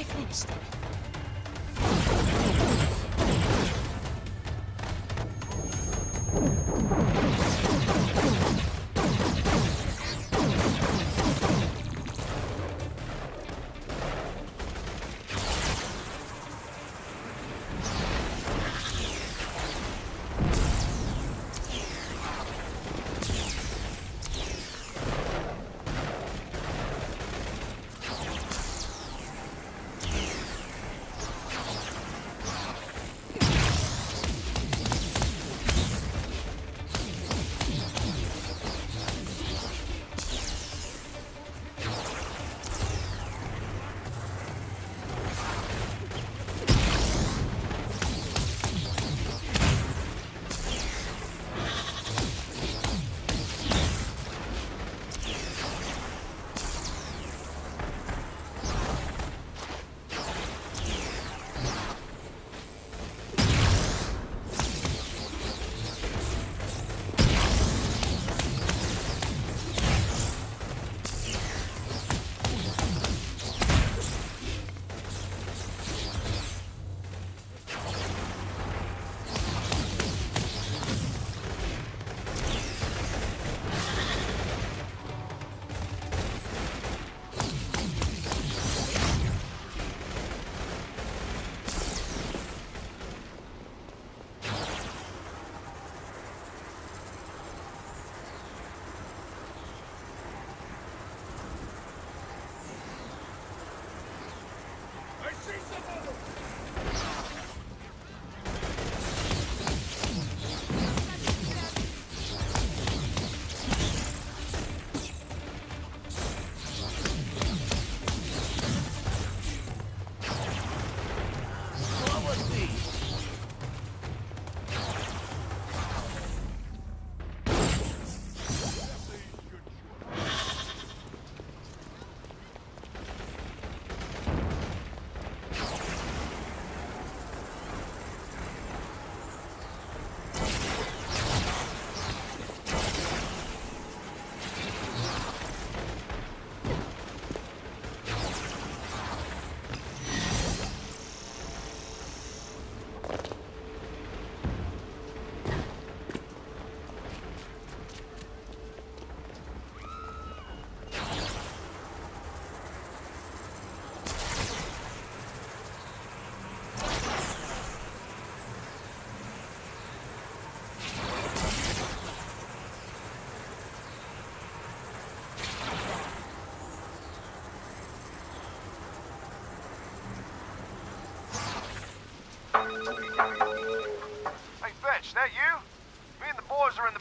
I finished it.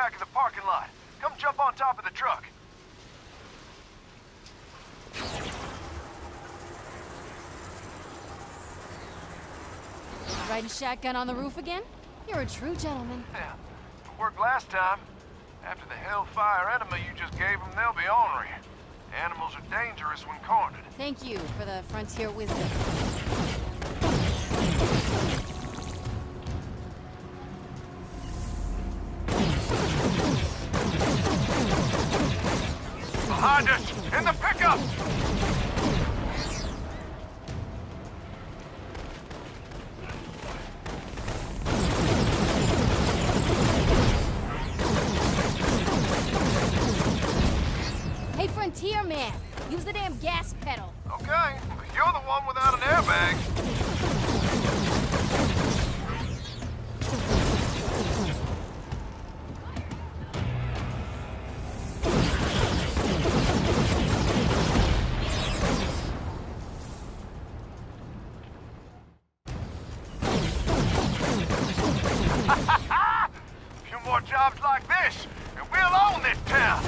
Back of the parking lot. Come jump on top of the truck. Riding shotgun on the roof again? You're a true gentleman. Yeah, it worked last time. After the hellfire enema you just gave them, they'll be ornery. Animals are dangerous when cornered. Thank you for the frontier wisdom. Behind us! In the pickup! Hey, frontier man, use the damn gas pedal. Okay, but you're the one without an airbag. few more jobs like this, and we'll own this town.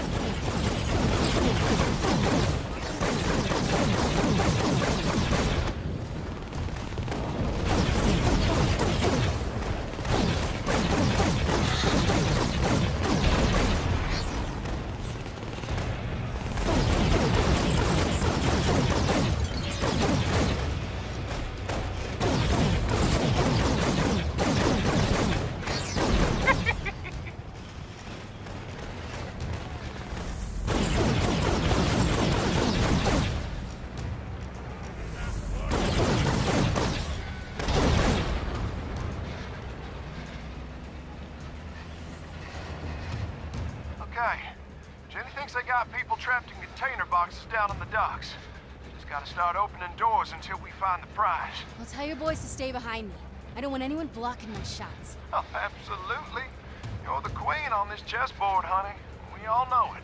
Got people trapped in container boxes down on the docks. Just gotta start opening doors until we find the prize. I'll tell your boys to stay behind me. I don't want anyone blocking my shots. Oh, absolutely. You're the queen on this chessboard, honey. We all know it.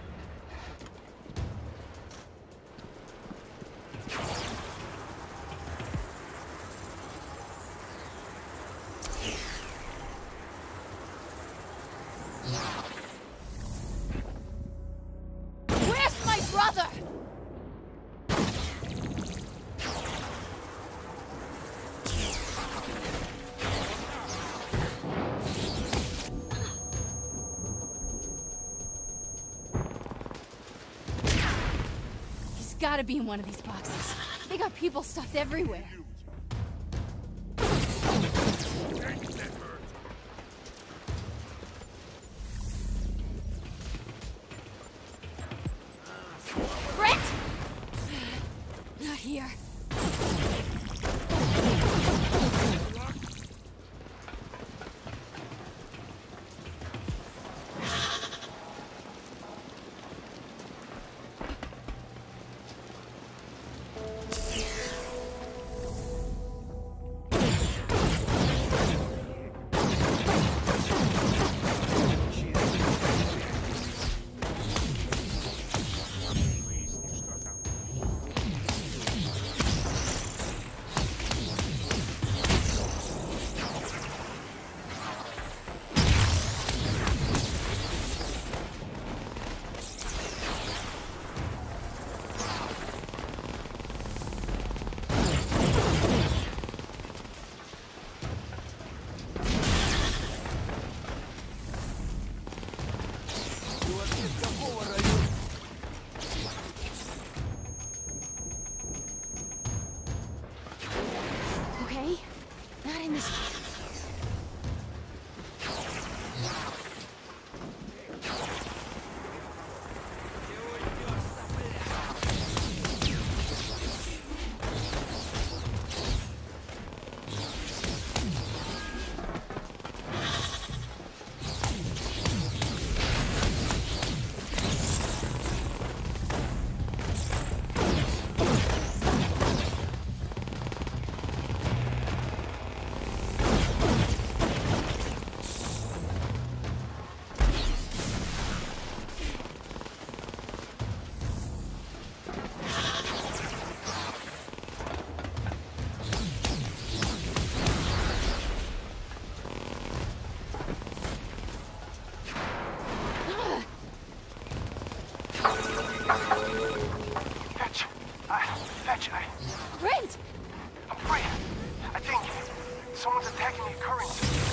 Gotta be in one of these boxes. They got people stuffed everywhere.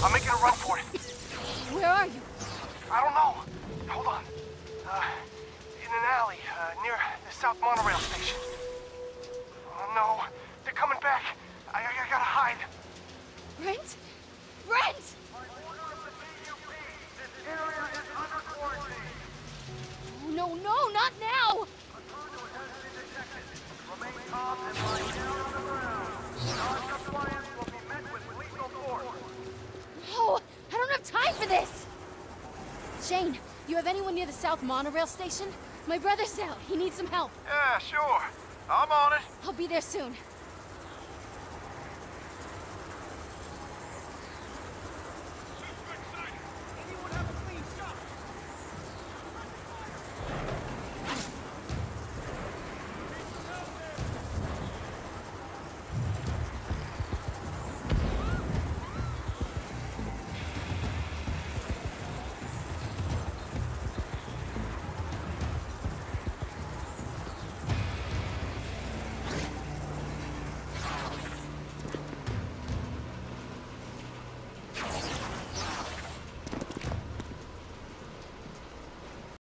I'm making a run for it. Where are you? I don't know. Hold on. Uh, in an alley uh, near the South Monorail station. Oh no, they're coming back. I, I, I gotta hide. Brent? Brent! Oh, no, no, not now! Shane, you have anyone near the South Monorail station? My brother's out. He needs some help. Yeah, sure. I'm on it. I'll be there soon.